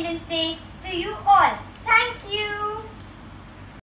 Independence Day to you all. Thank you.